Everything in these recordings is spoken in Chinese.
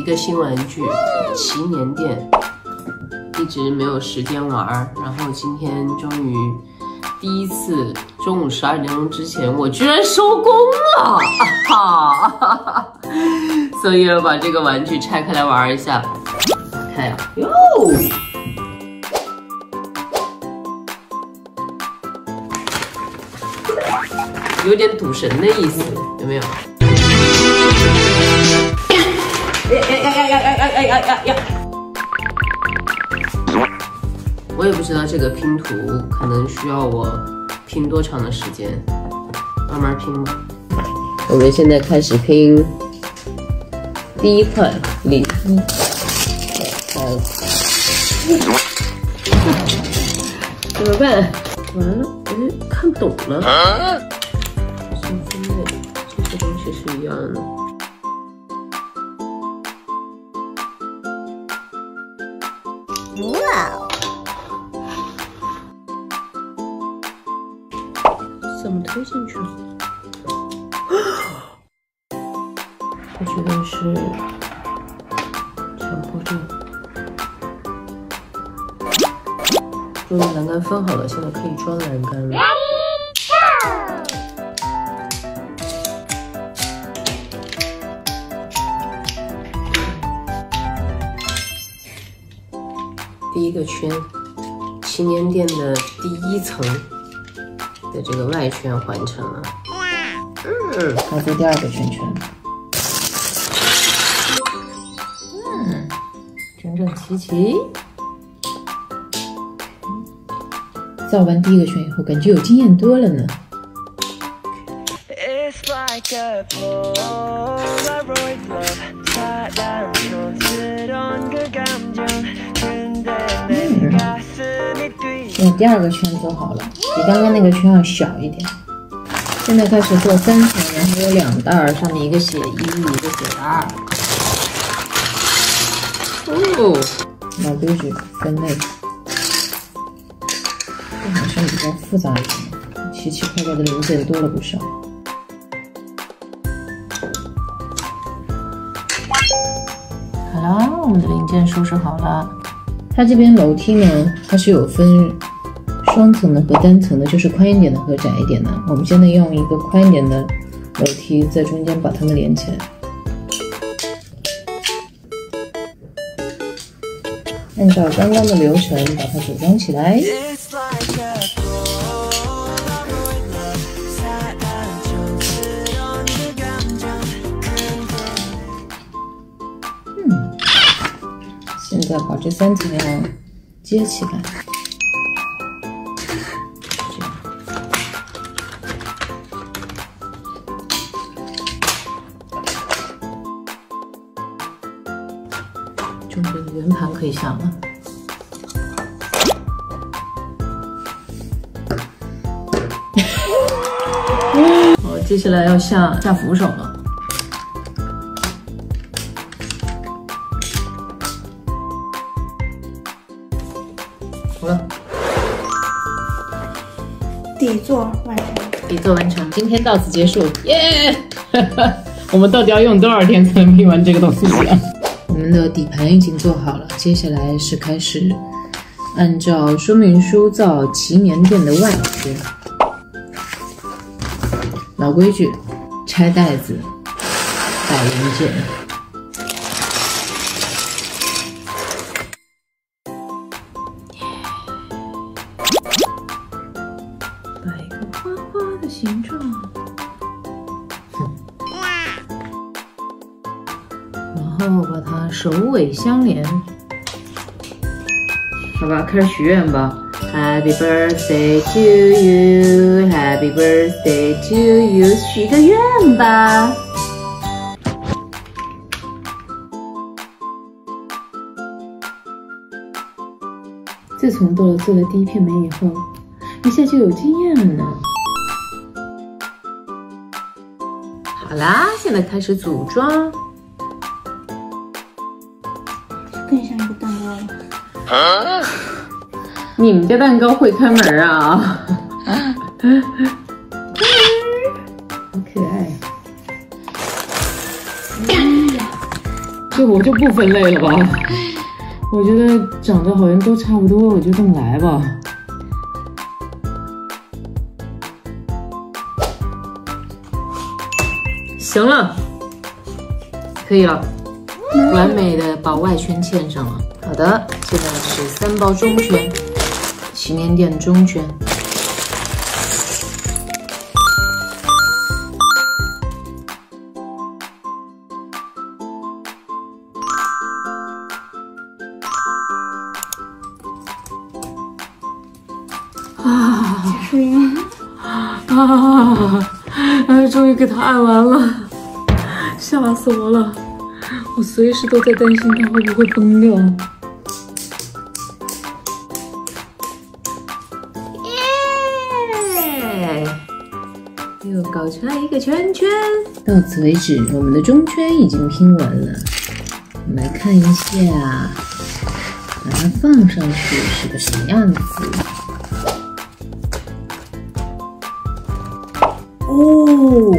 一个新玩具，祈年殿，一直没有时间玩儿，然后今天终于第一次中午十二点钟之前，我居然收工了，哈，所以要把这个玩具拆开来玩一下，看呀，哟，有点赌神的意思，有没有？我也不知道这个拼图可能需要我拼多长的时间，慢慢拼吧。我们现在开始拼第一块礼物。怎么办？完了，哎，看不懂了。信封内这些东西是一样的。哇！推进去了？我觉得是强迫症。终于栏杆分好了，现在可以装栏杆了。第一个圈，祈年殿的第一层的这个外圈环成了。嗯，来做第二个圈圈。嗯，整整齐齐。造完第一个圈以后，感觉有经验多了呢。现在第二个圈做好了，比刚刚那个圈要小一点。现在开始做三层，然后有两袋儿，上面一个写一，一个写二。哦，老规矩，分类。这好像比较复杂一点，奇奇怪怪的零件多了不少。好啦，我们的零件收拾好了。它这边楼梯呢，它是有分双层的和单层的，就是宽一点的和窄一点的。我们现在用一个宽一点的楼梯在中间把它们连起来，按照刚刚的流程把它组装起来。再把这三层要接起来，间的圆盘可以下了。好，接下来要下下扶手了。好了底座完成，底座完成，今天到此结束，耶！我们到底要用多少天才能拼完这个东西啊？的底盘已经做好了，接下来是开始按照说明书造祈年殿的外圈。老规矩，拆袋子，摆零件。形状，把它首尾相连，好吧，开始许愿吧。Happy birthday to you, Happy birthday to you，许个愿吧。自从做了做了第一片梅以后，一下就有经验了呢。好啦，现在开始组装。糕了。你们家蛋糕会开门啊？好可爱。这我就不分类了吧。我觉得长得好像都差不多，我就这么来吧。行了，可以了，完美的把外圈嵌上了。好的，现在三包中圈，祈年殿中圈。啊是吗？啊！哎，终于给它按完了，吓死我了！我随时都在担心它会不会崩掉。又搞出来一个圈圈。到此为止，我们的中圈已经拼完了。我们来看一下，把它放上去是个什么样子。哦，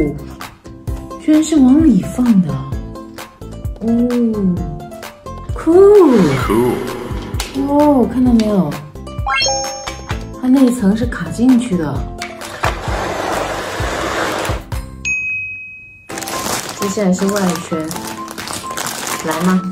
居然是往里放的。哦，酷。哦，看到没有？它那一层是卡进去的。接下来是外圈，来吗？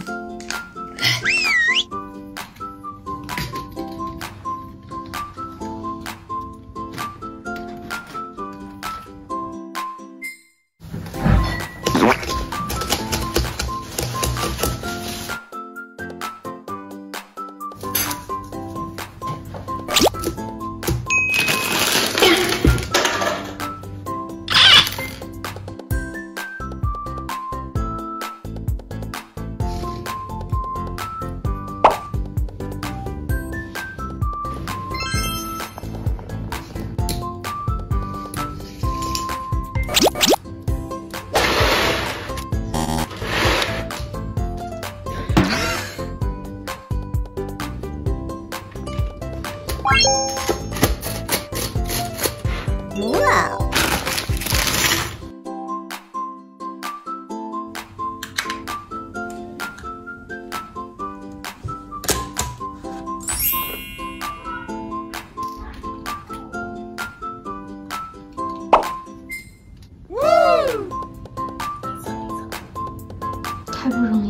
哇！太不容易。